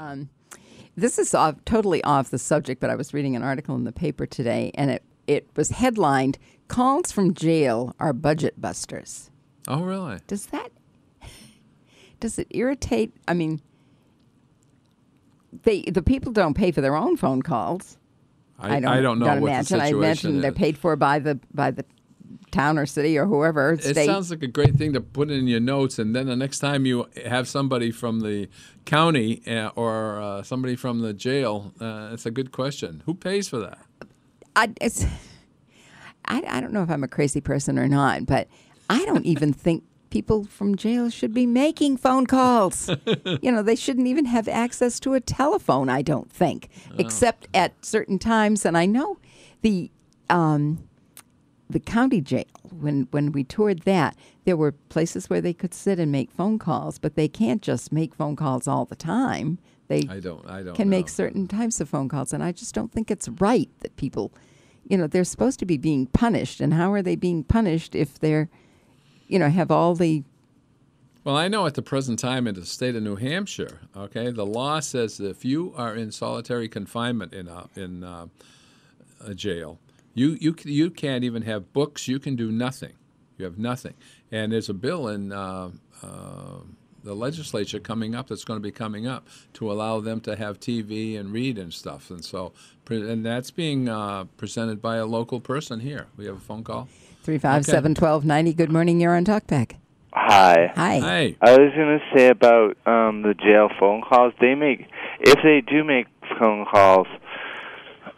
Um, this is off, totally off the subject, but I was reading an article in the paper today, and it, it was headlined "Calls from Jail Are Budget Busters." Oh, really? Does that does it irritate? I mean, they the people don't pay for their own phone calls. I, I don't know don't what imagine. I imagine they're paid for by the by the town or city or whoever It state. sounds like a great thing to put in your notes, and then the next time you have somebody from the county uh, or uh, somebody from the jail, uh, it's a good question. Who pays for that? I, it's, I, I don't know if I'm a crazy person or not, but I don't even think people from jail should be making phone calls. you know, they shouldn't even have access to a telephone, I don't think, except at certain times. And I know the. Um, the county jail when when we toured that there were places where they could sit and make phone calls but they can't just make phone calls all the time they I don't. I don't. can know. make certain types of phone calls and i just don't think it's right that people you know they're supposed to be being punished and how are they being punished if they're you know have all the Well, I know at the present time in the state of New Hampshire, okay, the law says that if you are in solitary confinement in a, in uh, a jail, you, you, you can't even have books. You can do nothing. You have nothing. And there's a bill in uh, uh, the legislature coming up that's going to be coming up to allow them to have TV and read and stuff. And so, and that's being uh, presented by a local person here. We have a phone call. 357 1290 good morning you're on talkback Hi. hi Hey. I was going to say about um, the jail phone calls. They make, if they do make phone calls,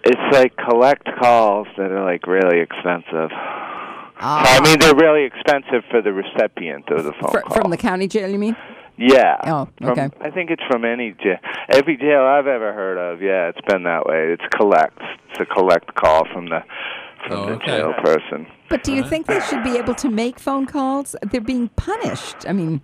it's like collect calls that are like really expensive. Ah. I mean, they're really expensive for the recipient of the phone Fr- call. from the county jail you mean yeah. Oh, From- okay. I think it's from any jail. Every jail I've ever heard of. Yeah, it's been that way. It's collect. It's a collect call from the from Oh, the okay. jail person. but do you think they should be able to make phone calls they're being punished i mean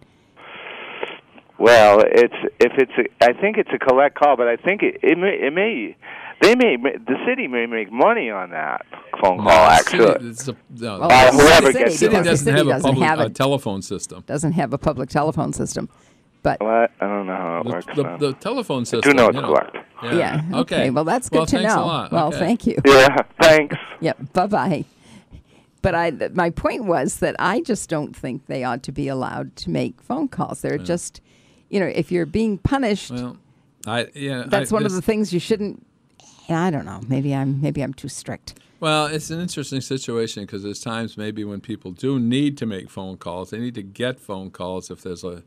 Well, it's if it's a, I think it's a collect call, but I think it it may, it may they may the city may make money on that phone call No, the city- actually. a- no, Well, Uh, whoever city gets city because the doesn't city have a doesn't public have a it telephone system. doesn't have a public telephone system but What? I don't know how it The, works. the, the telephone I system. do know it's you collect. yeah, Okay. well that's good Well, to thanks know A lot. well Okay. thank you Yeah. Thanks. Yeah, bye bye. But I, th- my point was that I just don't think they ought to be allowed to make phone calls. They're just, you know, if you're being punished, Well, I yeah. that's I, one of the things you shouldn't. I don't know. Maybe I'm maybe I'm too strict. Well, it's an interesting situation because there's times maybe when people do need to make phone calls, they need to get phone calls if there's a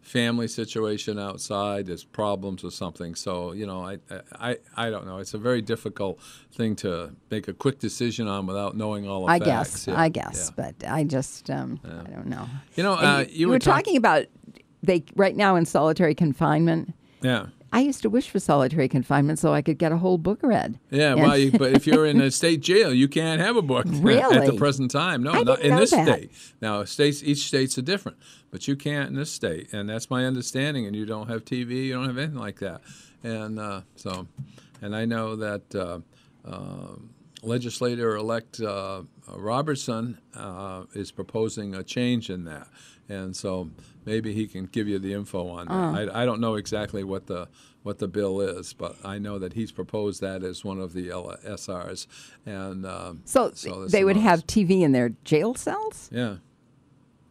family situation outside, there's problems or something. So you know, I I I don't know. It's a very difficult thing to make a quick decision on without knowing all the I facts. guess. Yeah, I guess. yeah. But I just um, I don't know. You know, uh, you, you were were talk- talking about they right now in solitary confinement. Yeah. I used to wish for solitary confinement so I could get a whole book read. Yeah, And- well, you, but if you're in a state jail, you can't have a book really? at the present time. No, not in this that. state. Now, states each state's are different, but you can't in this state, and that's my understanding. And you don't have TV, you don't have anything like that, and uh, so, and I know that uh, uh, legislator-elect uh, Robertson uh, is proposing a change in that, and so maybe he can give you the info on that. Oh. I, I don't know exactly what the what the bill is, but I know that he's proposed that as one of the LSRs, and um, So, there's they would have TV in their jail cells. yeah.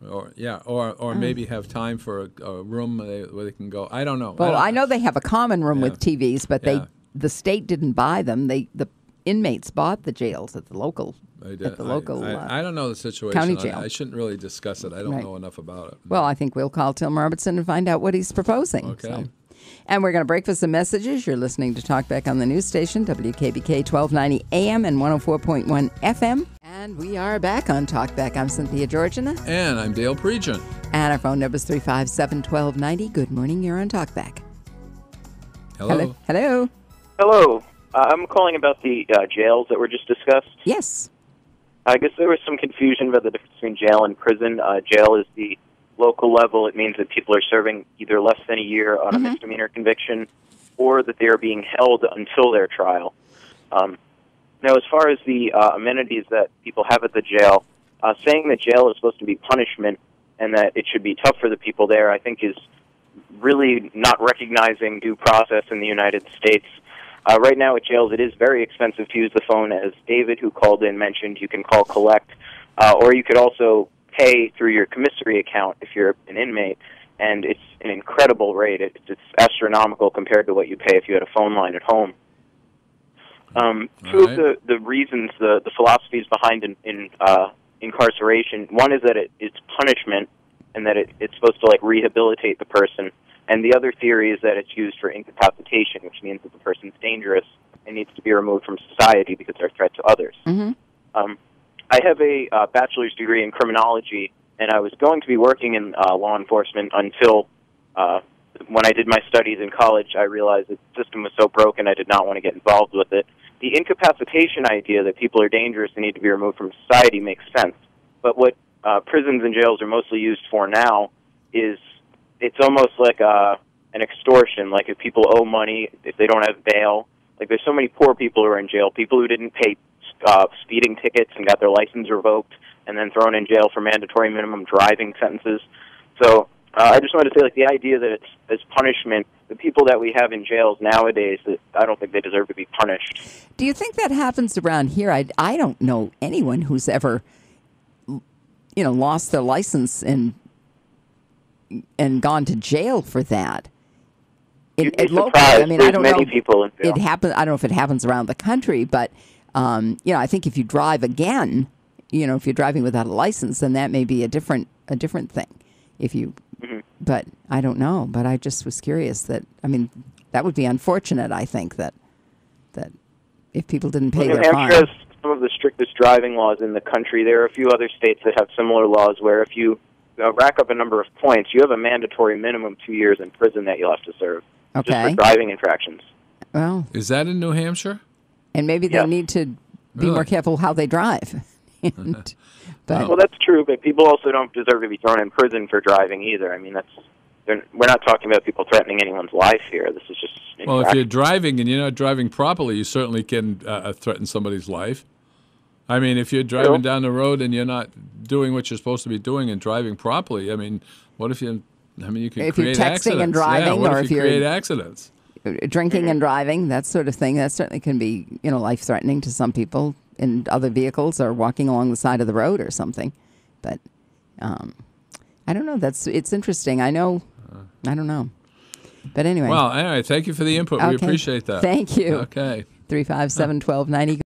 Or yeah, or or Mm. maybe have time for a, a room where they, where they can go. I don't know. Well, don't- I know they have a common room with TVs, but Yeah. they the state didn't buy them. They the inmates bought the jails at the local I, did- at the I- local. I, uh, I don't know the situation. county jail. I, shouldn't really discuss it. I don't Right. know enough about it. well, I think we'll call Tim Robertson and find out what he's proposing. Okay. so. And we're going to break for some messages. You're listening to Talkback on the news station, WKBK 1290 AM and 104.1 FM. And we are back on Talkback. I'm Cynthia Georgina, and I'm Dale Pregent. and our phone number is 357 1290. Good morning. You're on Talkback. Hello. Hello. Hello. Uh, I'm calling about the uh, jails that were just discussed. Yes. I guess there was some confusion about the difference between jail and prison. Uh, jail is the local level. It means that people are serving either less than a year on a misdemeanor conviction or that they are being held until their trial. Um, now, as far as the uh, amenities that people have at the jail, uh, saying that jail is supposed to be punishment and that it should be tough for the people there, I think is really not recognizing due process in the United States. Uh, right now at jails, it is very expensive to use the phone. As David, who called in, mentioned, you can call collect, uh, or you could also pay through your commissary account if you're an inmate, and it's an incredible rate. It's, it's astronomical compared to what you pay if you had a phone line at home. Um, two All of the, the reasons, the, the philosophies behind in, in uh, incarceration, one is that it, it's punishment and that it, it's supposed to like rehabilitate the person. And the other theory is that it's used for incapacitation, which means that the person's dangerous and needs to be removed from society because they're a threat to others. Mm-hmm. Um, I have a uh, bachelor's degree in criminology, and I was going to be working in uh, law enforcement until uh, when I did my studies in college. I realized that the system was so broken, I did not want to get involved with it. The incapacitation idea that people are dangerous and need to be removed from society makes sense. But what uh, prisons and jails are mostly used for now is it's almost like uh, an extortion. Like if people owe money, if they don't have bail, like there's so many poor people who are in jail, people who didn't pay uh, speeding tickets and got their license revoked, and then thrown in jail for mandatory minimum driving sentences. So uh, I just wanted to say, like the idea that it's as punishment, the people that we have in jails nowadays, that I don't think they deserve to be punished. Do you think that happens around here? I, I don't know anyone who's ever, you know, lost their license and and gone to jail for that. In, You'd be locally, surprised. I mean, There's I don't many know. people in jail. It happens. I don't know if it happens around the country, but um, you know, I think if you drive again, you know, if you're driving without a license, then that may be a different a different thing. If you, Mm-hmm. but I don't know. But I just was curious that I mean, that would be unfortunate. I think that that if people didn't pay New their Hampshire fine. has some of the strictest driving laws in the country. There are a few other states that have similar laws where if you uh, rack up a number of points, you have a mandatory minimum two years in prison that you'll have to serve just for driving infractions. Well, Is that in New Hampshire? and maybe they Yeah. need to be Really? more careful how they drive. and, but Well, that's true, but people also don't deserve to be thrown in prison for driving either. I mean, that's we're not talking about people threatening anyone's life here. This is just Well, if you're driving and you're not driving properly, you certainly can uh, uh, threaten somebody's life. I mean, if you're driving True. down the road and you're not doing what you're supposed to be doing and driving properly, I mean, what if you? I mean, you can If you're texting and accidents. yeah, driving, what or if if you you're- create accidents? drinking and driving, that sort of thing, that certainly can be, you know, life threatening to some people in other vehicles or walking along the side of the road or something. But um, I don't know. That's it's interesting. I know. I don't know. But anyway, Well, anyway, thank you for the input. We appreciate that. Thank you. Okay. three five seven twelve ninety.